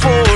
before